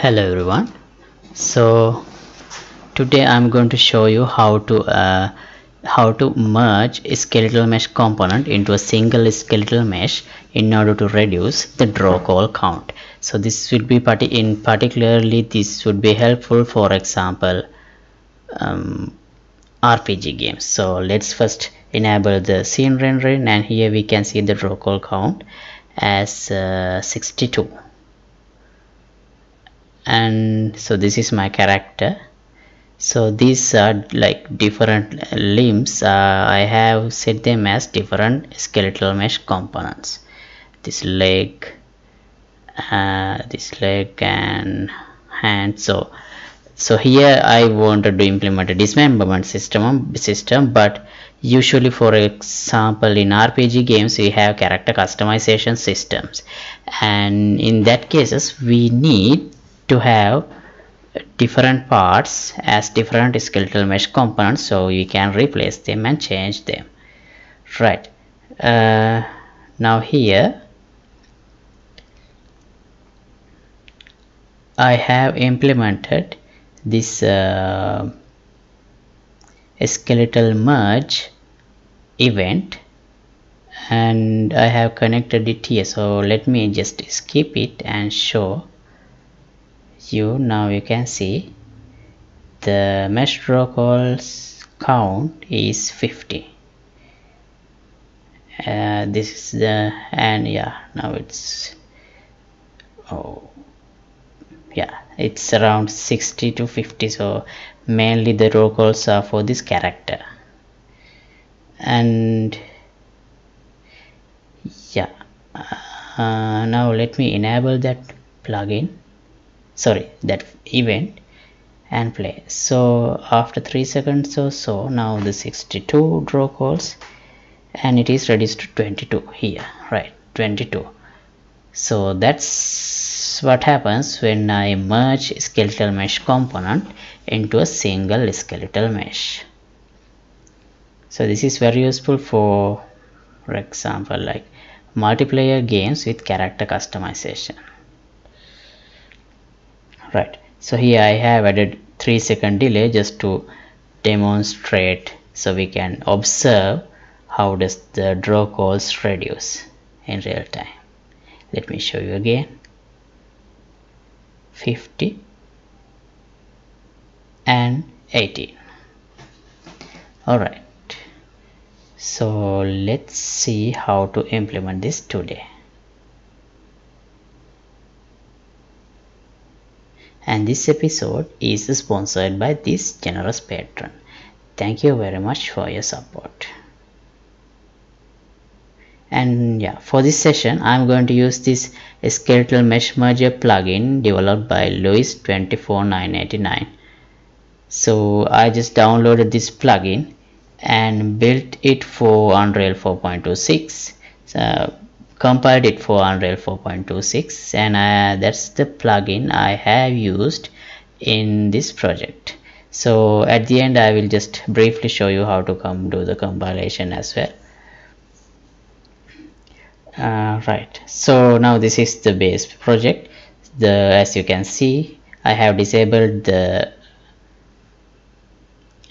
hello everyone. So today I'm going to show you how to uh, how to merge a skeletal mesh component into a single skeletal mesh in order to reduce the draw call count. So this would be in particularly this would be helpful for example um, RPG games. So let's first enable the scene rendering and here we can see the draw call count as uh, 62 and so this is my character. So these are like different limbs. Uh, I have set them as different skeletal mesh components. This leg uh, this leg and hand. So so here I wanted to implement a dismemberment system system but usually for example in RPG games we have character customization systems. And in that cases we need to have different parts as different skeletal mesh components so we can replace them and change them. Right. Uh, now here I have implemented this uh, skeletal merge event and I have connected it here. So let me just skip it and show you now you can see the mesh draw calls count is 50 uh, this is the and yeah now it's oh yeah it's around 60 to 50 so mainly the draw calls are for this character. And yeah uh, now let me enable that plugin sorry that event and play. So after three seconds or so now the 62 draw calls and it is reduced to 22 here right 22 so that's what happens when I merge skeletal mesh component into a single skeletal mesh. So this is very useful for for example like multiplayer games with character customization right. So here I have added 3 second delay just to demonstrate so we can observe how does the draw calls reduce in real time. Let me show you again. 50 and 18 alright so let's see how to implement this today and this episode is sponsored by this generous patron. Thank you very much for your support. And yeah, for this session, I'm going to use this skeletal mesh merger plugin developed by Luis 24989. So I just downloaded this plugin and built it for Unreal 4.26. So uh, compiled it for Unreal 4.26 and uh, that's the plugin I have used in this project. So at the end I will just briefly show you how to come do the compilation as well. Uh, right. So now this is the base project. The as you can see I have disabled the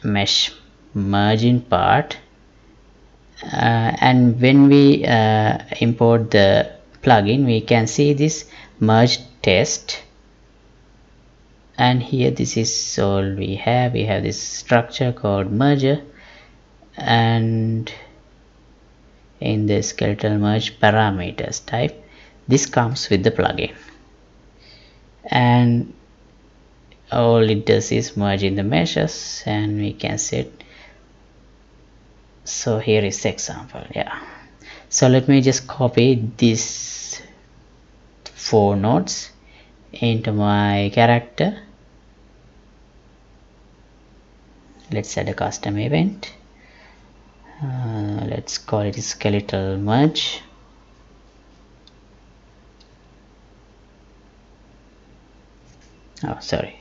mesh merging part and when we uh, import the plugin we can see this merge test. And here this is all we have. We have this structure called merger. And in the skeletal merge parameters type this comes with the plugin. And all it does is merge in the meshes and we can set so here is example yeah. So let me just copy these four nodes into my character. Let's add a custom event. Uh, let's call it skeletal merge. Oh sorry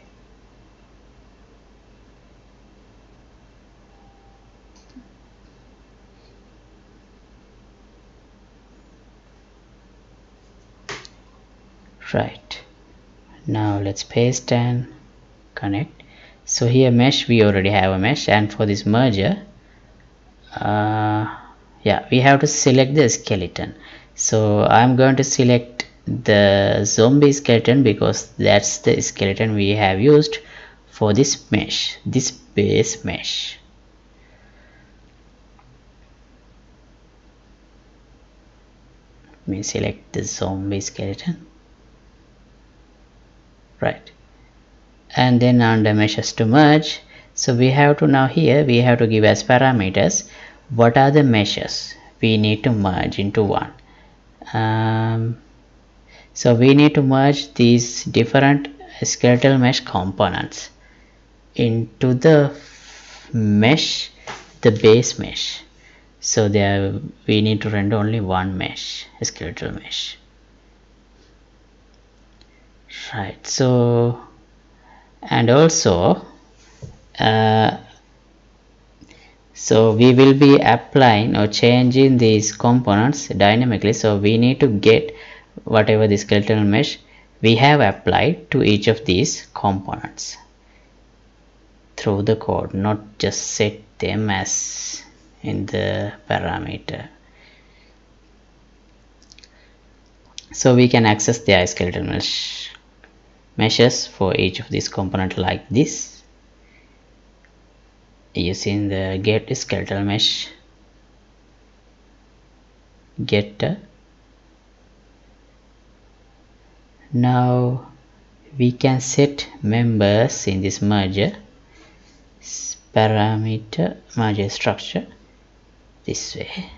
right. Now let's paste and connect. So here mesh we already have a mesh. And for this merger uh, yeah we have to select the skeleton. So I'm going to select the zombie skeleton because that's the skeleton we have used for this mesh this base mesh. Let me select the zombie skeleton right. And then under meshes to merge. So we have to now here we have to give as parameters what are the meshes we need to merge into one? Um, so we need to merge these different skeletal mesh components into the mesh the base mesh. So there we need to render only one mesh skeletal mesh right so and also uh, so we will be applying or changing these components dynamically. So we need to get whatever the skeletal mesh we have applied to each of these components through the code not just set them as in the parameter. So we can access the skeletal mesh meshes for each of these component like this. Using the get skeletal mesh? Getter uh, now we can set members in this merger parameter merger structure this way.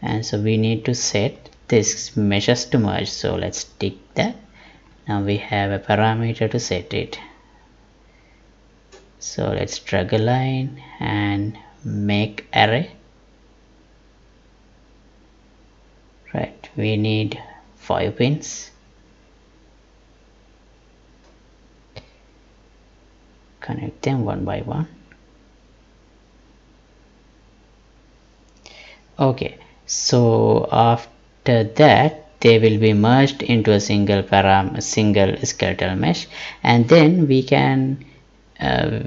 And so we need to set this meshes to merge so let's tick that. Now we have a parameter to set it. So let's drag a line and make array. Right we need five pins. Connect them one by one. Okay so after that they will be merged into a single param single skeletal mesh and then we can uh,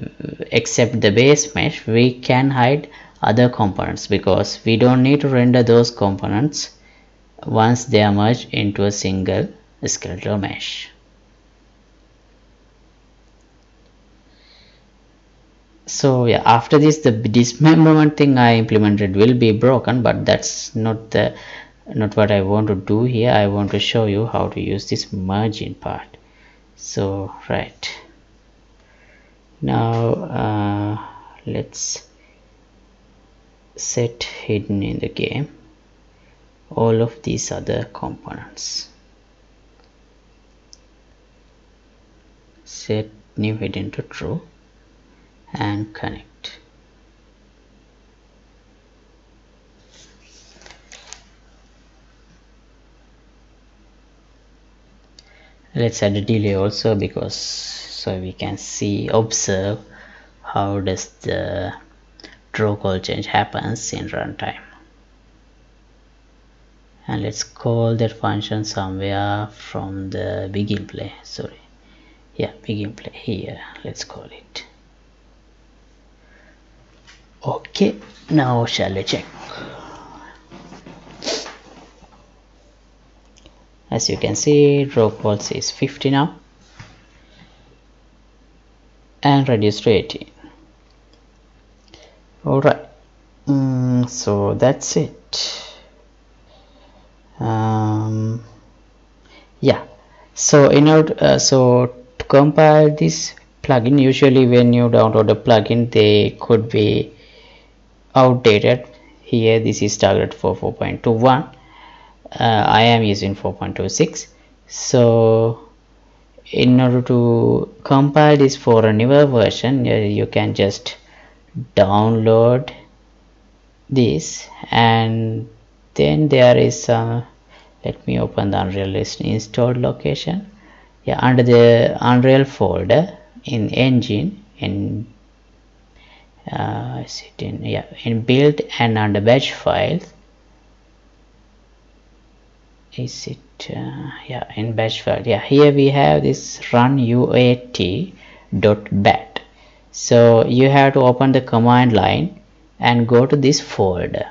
accept the base mesh. We can hide other components because we don't need to render those components once they are merged into a single skeletal mesh. So yeah after this the dismemberment thing i implemented will be broken but that's not the not what I want to do here I want to show you how to use this margin part. So right. Now uh, let's set hidden in the game all of these other components. Set new hidden to true and connect let's add a delay also because so we can see observe how does the draw call change happens in runtime. And let's call that function somewhere from the begin play sorry. Yeah begin play here let's call it. Okay now shall we check as you can see draw calls is 50 now. And reduce to 18 alright mm, so that's it. Um, yeah. So in order uh, so to compile this plugin usually when you download a plugin they could be outdated. Here this is targeted for 4.21 uh, I am using 4.26 so in order to compile this for a newer version you can just download this and then there is some let me open the unreal list installed location. Yeah under the unreal folder in engine in uh, in yeah in build and under batch files is it uh, yeah in bash file yeah here we have this run uat dot bat. So you have to open the command line and go to this folder.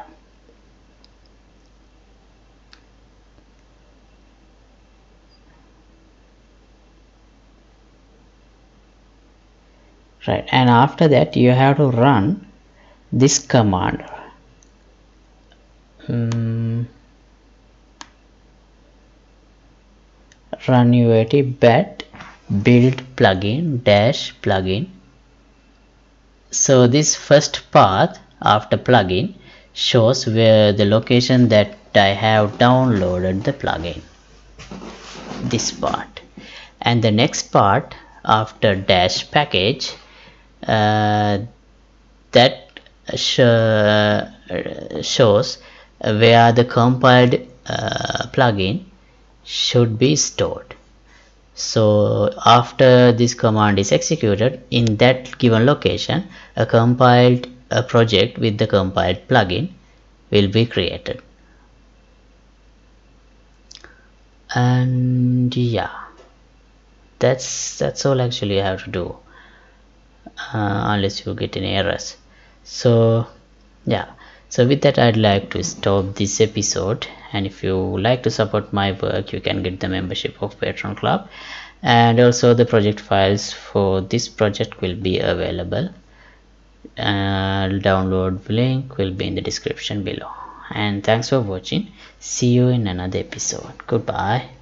Right and after that you have to run this command. Um, run uat bat build plugin dash plugin. So this first path after plugin shows where the location that I have downloaded the plugin. This part. And the next part after dash package uh, that sh shows where the compiled uh, plugin should be stored. So after this command is executed in that given location a compiled a project with the compiled plugin will be created. And yeah. That's that's all actually you have to do uh, unless you get any errors. So yeah. So with that i'd like to stop this episode and if you like to support my work you can get the membership of patreon club. And also the project files for this project will be available. Uh, download link will be in the description below. And thanks for watching. See you in another episode. Goodbye